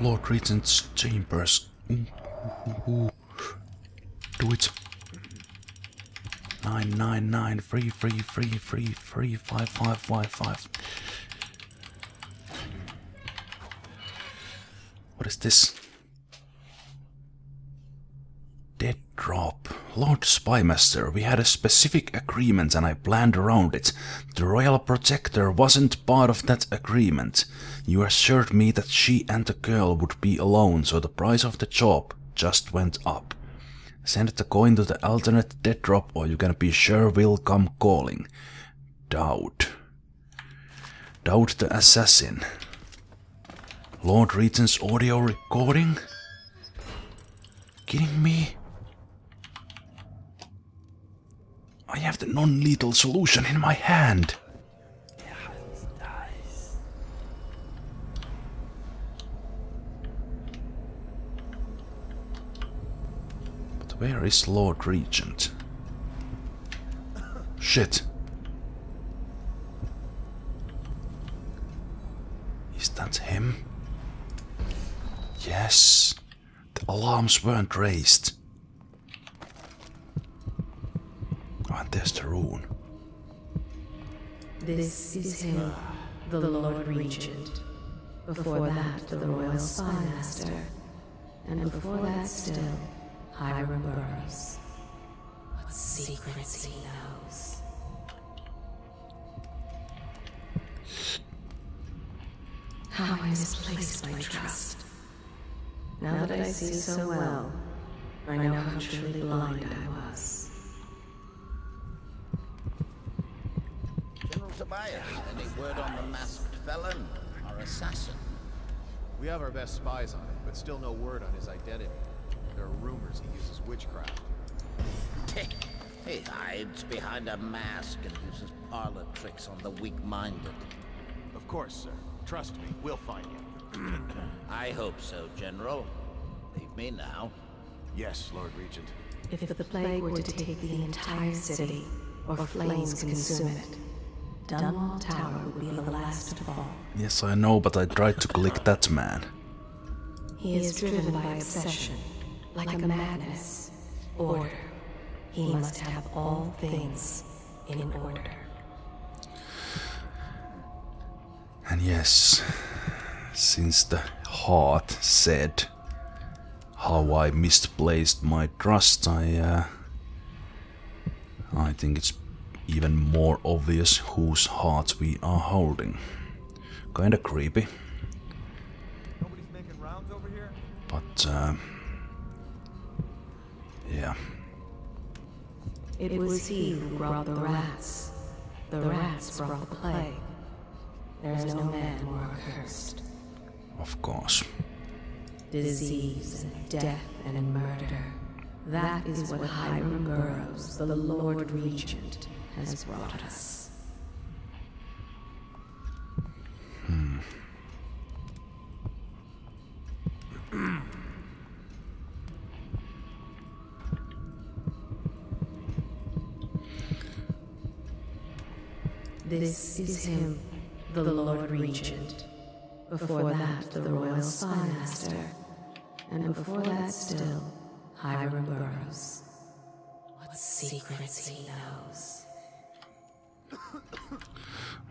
Lord Regent's chambers. Ooh, ooh, ooh. Do it. Nine nine nine three three three three three five five five five. What is this? Dead drop. Lord Spymaster, we had a specific agreement and I planned around it. The Royal Protector wasn't part of that agreement. You assured me that she and the girl would be alone, so the price of the job just went up. Send the coin to the alternate dead drop or you can be sure we'll come calling. Doubt. Doubt the assassin. Lord Regent's audio recording? Kidding me? I have the non-lethal solution in my hand. Where is Lord Regent? Shit. Is that him? Yes. The alarms weren't raised. Oh, and there's the rune. This is him, the Lord Regent. Before that, the Royal Spymaster. And before that still, Hiram Burrows. What secrets he knows. How I misplaced my trust. Now that I see so well, I know how truly blind I was. General Tobias, any word on the masked felon, our assassin? We have our best spies on him, but still no word on his identity. There are rumors he uses witchcraft. he hides behind a mask and uses parlor tricks on the weak-minded. Of course, sir. Trust me, we'll find you. I hope so, General. Leave me now. Yes, Lord Regent. If the plague were to take the entire city, or flames consume it, Dunwall Tower would be the last to fall. Yes, I know, but I tried to click that man. He is driven by obsession, like a madness. Order. He must have all things in order. And yes, since the heart said how I misplaced my trust, I uh, I think it's even more obvious whose heart we are holding. Kinda creepy, Nobody's making rounds over here? but uh, yeah. It was he who brought the rats. The rats brought the plague. There's no man more accursed. Of course. Disease and death and murder. That is what Hiram Burrows, the Lord Regent, has brought us. This is him, the Lord Regent. Before that, the Royal Spymaster. And before that still, Hiram Burrows. What secrets he knows.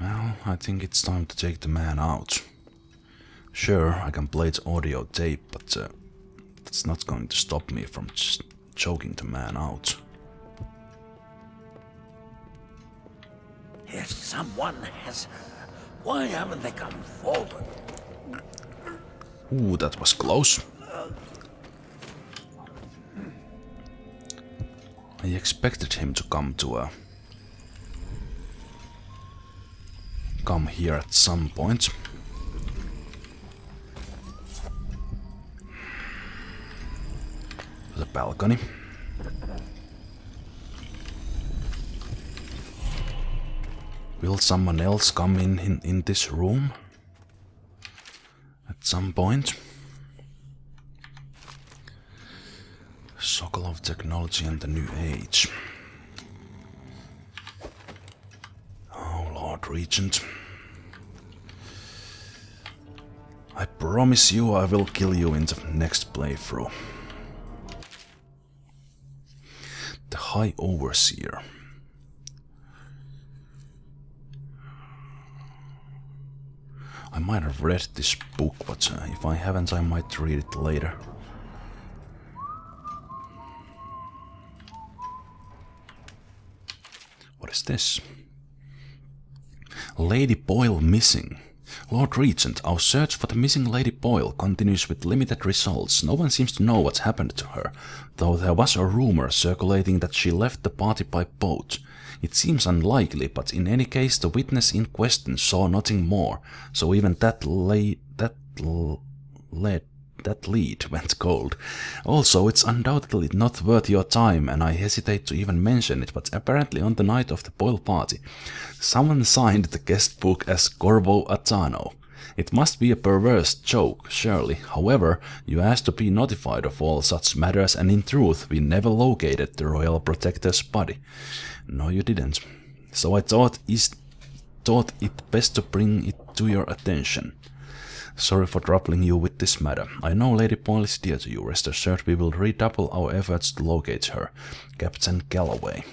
Well, I think it's time to take the man out. Sure, I can play the audio tape, but uh, that's not going to stop me from choking the man out. Someone has why haven't they come forward? Ooh, that was close. I expected him to come to a. come here at some point. The balcony. Will someone else come in, in in this room? At some point. Sokolov technology and the new age. Oh, Lord Regent. I promise you I will kill you in the next playthrough. The High Overseer. I might have read this book, but uh, if I haven't, I might read it later. What is this? Lady Boyle missing. Lord Regent, our search for the missing Lady Boyle continues with limited results. No one seems to know what's happened to her, though there was a rumor circulating that she left the party by boat. It seems unlikely, but in any case, the witness in question saw nothing more, so even that lay that led that lead went cold. Also, it's undoubtedly not worth your time, and I hesitate to even mention it, but apparently on the night of the Boyle party, someone signed the guest book as Corvo Attano. It must be a perverse joke, surely. However, you asked to be notified of all such matters, and in truth, we never located the Royal Protector's body. No, you didn't. So I thought, is, thought it best to bring it to your attention. Sorry for troubling you with this matter. I know Lady Boyle is dear to you. Rest assured we will redouble our efforts to locate her. Captain Galloway.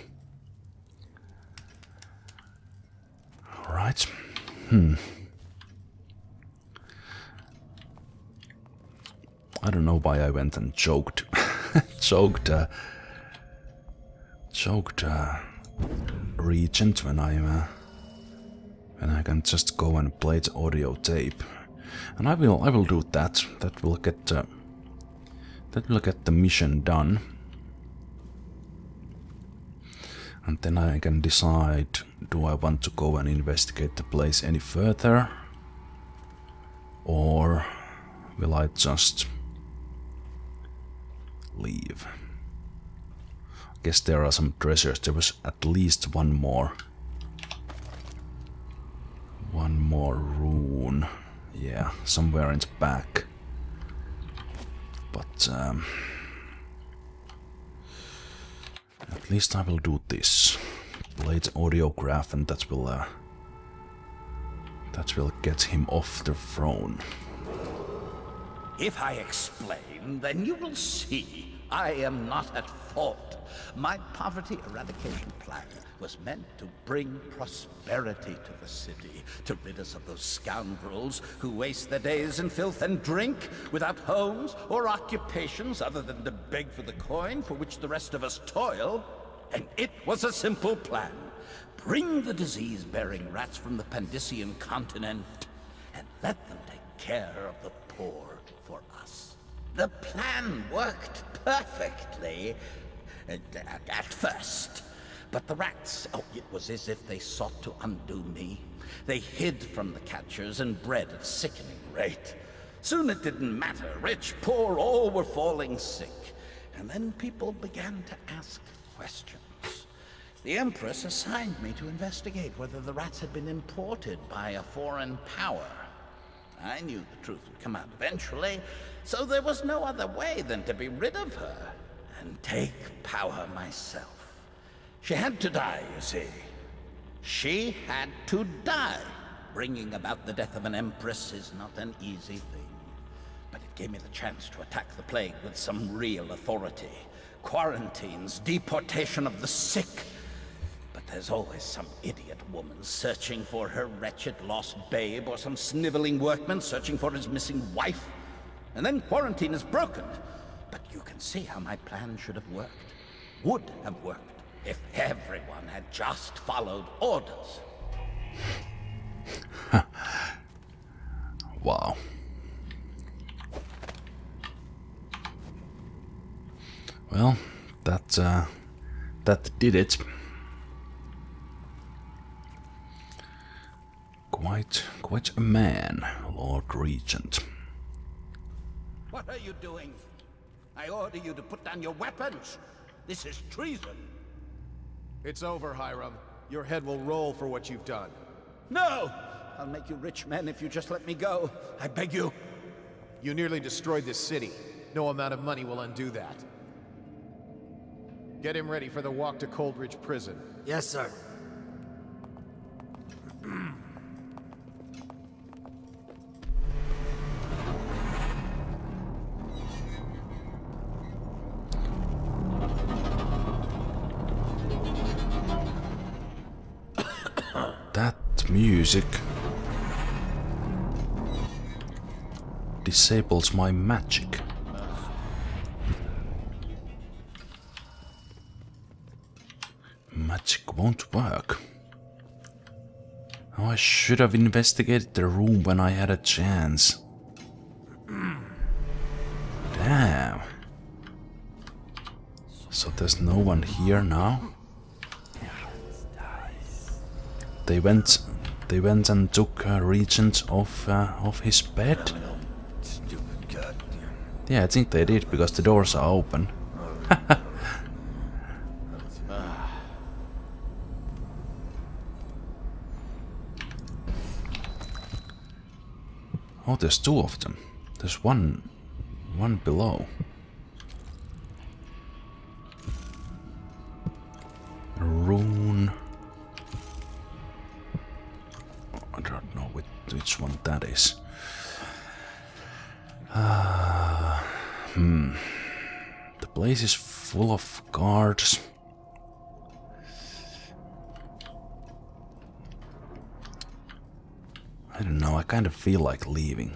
Alright. Hmm. I don't know why I went and choked. choked, uh, choked, uh, Regent when I'm, uh, when I can just go and play the audio tape. And I will, I will do that. That will get, uh, that will get the mission done. And then I can decide, do I want to go and investigate the place any further? Or will I just leave? I guess there are some treasures. There was at least one more. One more rune. Yeah, somewhere in the back. But um, at least I will do this. Play the audiograph and that will uh, that will get him off the throne. If I explain, then you will see I am not at fault. My poverty eradication plan was meant to bring prosperity to the city, to rid us of those scoundrels who waste their days in filth and drink, without homes or occupations other than to beg for the coin for which the rest of us toil. And it was a simple plan. Bring the disease-bearing rats from the Pandyssian continent and let them take care of the poor. The plan worked perfectly, at, at first. But the rats, oh, it was as if they sought to undo me. They hid from the catchers and bred at sickening rate. Soon it didn't matter. Rich, poor, all were falling sick. And then people began to ask questions. The Empress assigned me to investigate whether the rats had been imported by a foreign power. I knew the truth would come out eventually, so there was no other way than to be rid of her and take power myself. She had to die, you see. She had to die. Bringing about the death of an empress is not an easy thing. But it gave me the chance to attack the plague with some real authority. Quarantines, deportation of the sick. There's always some idiot woman searching for her wretched lost babe, or some sniveling workman searching for his missing wife. And then quarantine is broken. But you can see how my plan should have worked. Would have worked if everyone had just followed orders. wow. Well, that uh, that did it. Quite, quite a man, Lord Regent. What are you doing? I order you to put down your weapons. This is treason. It's over, Hiram. Your head will roll for what you've done. No! I'll make you rich men if you just let me go. I beg you. You nearly destroyed this city. No amount of money will undo that. Get him ready for the walk to Coldridge Prison. Yes, sir. music disables my magic. Magic won't work. Oh, I should have investigated the room when I had a chance. Damn. So there's no one here now? They went they went and took uh, Regent off uh, off his bed? Yeah, I think they did because the doors are open. oh, there's two of them. There's one one below. A which, one that is. Uh, hmm. The place is full of guards. I don't know, I kind of feel like leaving.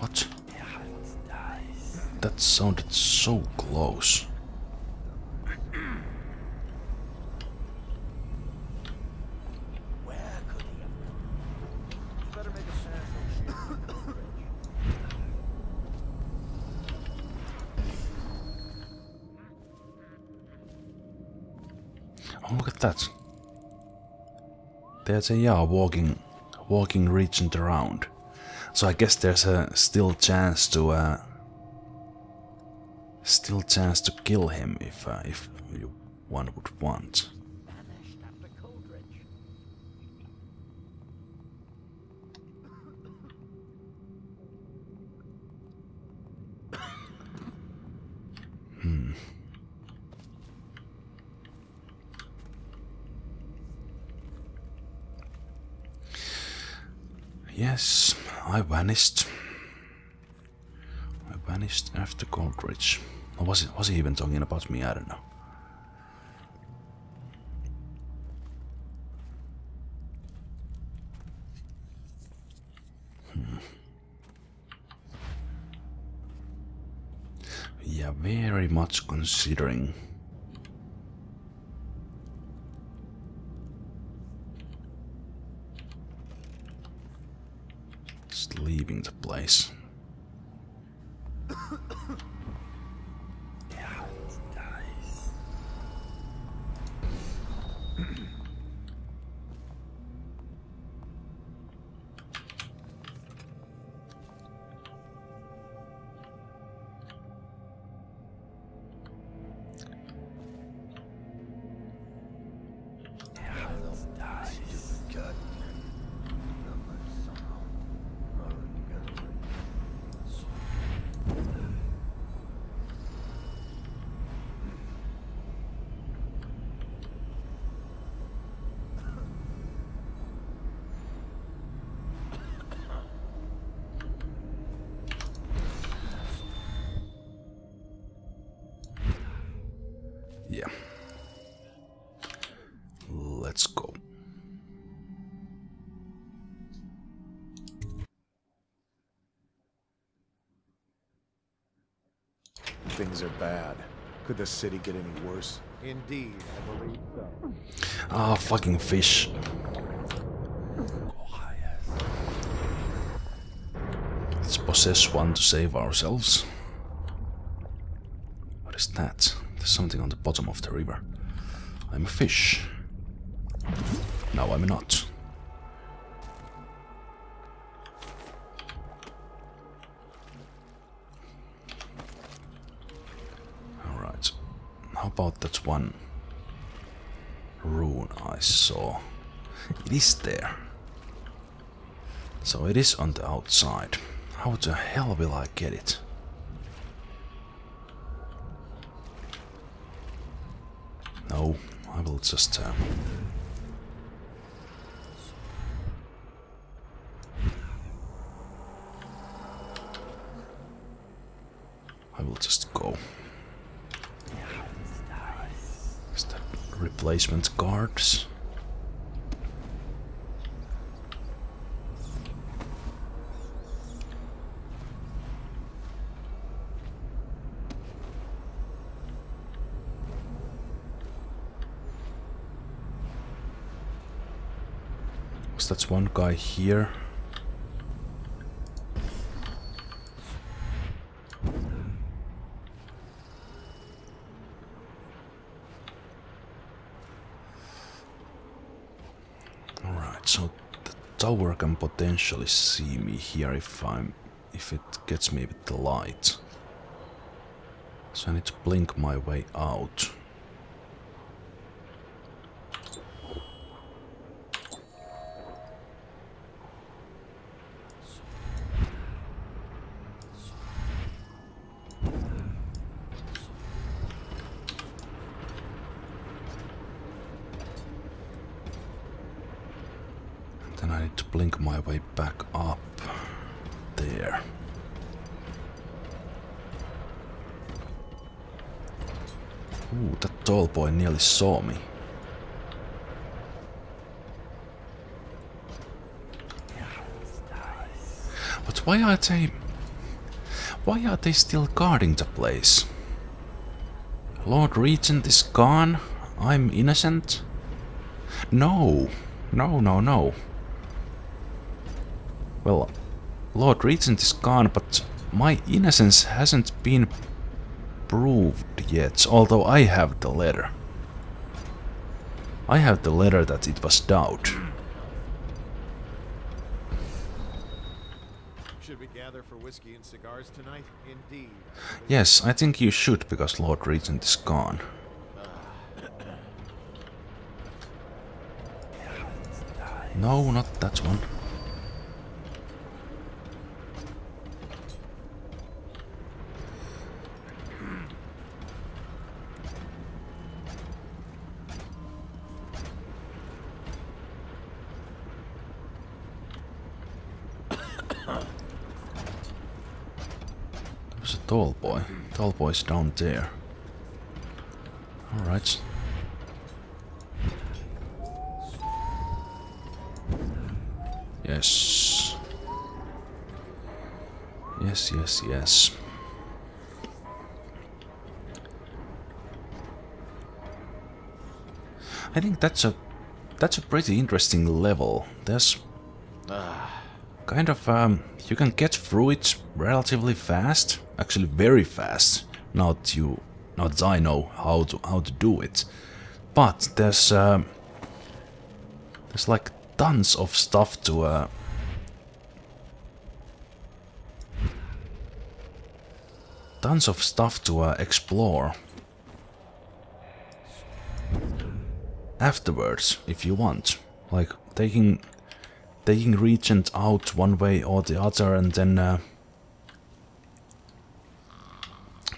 What? That sounded so close. Oh, look at that. There's a yeah walking, walking regent around. So I guess there's a still chance to, uh, still chance to kill him if uh, if you one would want. Hmm. Yes, I vanished. I vanished after Coldridge. Or was it was he even talking about me? I don't know. Hmm. Yeah, very much considering. Just leaving the place. Things are bad. Could the city get any worse? Indeed, I believe so. Ah, fucking fish. Let's possess one to save ourselves. What is that? There's something on the bottom of the river. I'm a fish. No, I'm not. About that one rune I saw? It is there. So it is on the outside. How the hell will I get it? No, I will just... Uh, I will just go. Is that replacement guards? So that's one guy here. Alright, so the tower can potentially see me here if I'm if it gets me with the light. So I need to blink my way out. Then I need to blink my way back up there. Ooh, that tall boy nearly saw me. But why are they... Why are they still guarding the place? Lord Regent is gone. I'm innocent. No, no, no, no. Well, Lord Regent is gone, but my innocence hasn't been proved yet, although I have the letter. I have the letter that it was doubt. Should we gather for whiskey and cigars tonight? Indeed. Yes, I think you should, because Lord Regent is gone. Ah. No, not that one. Tall boy. Tall boy's down there. Alright. Yes. Yes, yes, yes. I think that's a that's a pretty interesting level. There's ah. Kind of um, you can get through it relatively fast, actually very fast. not you, not I know how to how to do it, but there's um, there's like tons of stuff to uh, tons of stuff to uh, explore. Afterwards if you want. Like taking taking regent out one way or the other and then uh,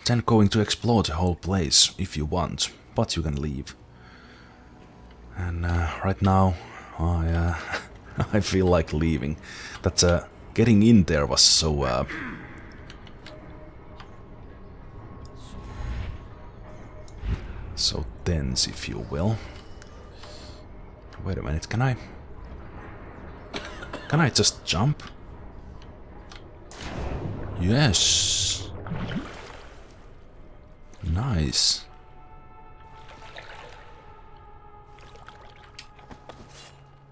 then going to explore the whole place if you want but you can leave. And uh, right now I uh, I feel like leaving. That uh, getting in there was so uh, so tense if you will. Wait a minute can I can I just jump? Yes. Nice.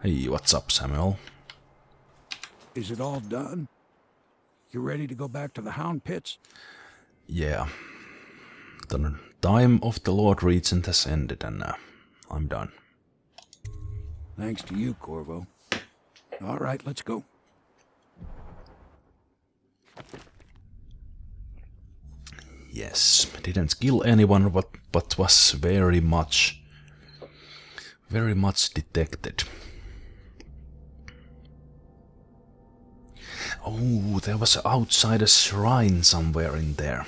Hey, what's up, Samuel? Is it all done? You ready to go back to the Hound Pits? Yeah. The time of the Lord Regent has ended and uh, I'm done. Thanks to you, Corvo. All right, let's go. Yes, didn't kill anyone, but, but was very much, very much detected. Oh, there was outside a shrine somewhere in there.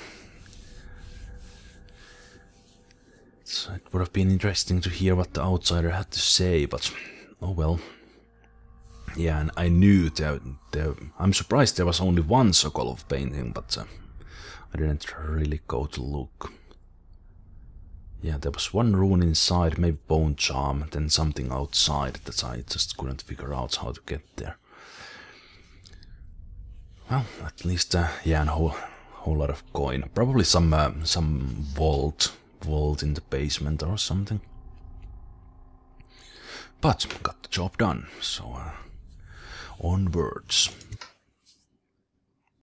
So it would have been interesting to hear what the outsider had to say, but oh well. Yeah, and I knew that there. I'm surprised there was only one Sokolov painting, but uh, I didn't really go to look. Yeah, there was one rune inside, maybe bone charm, then something outside that I just couldn't figure out how to get there. Well, at least uh, yeah, and a whole whole lot of coin. Probably some uh, some vault vault in the basement or something. But got the job done, so uh, onwards.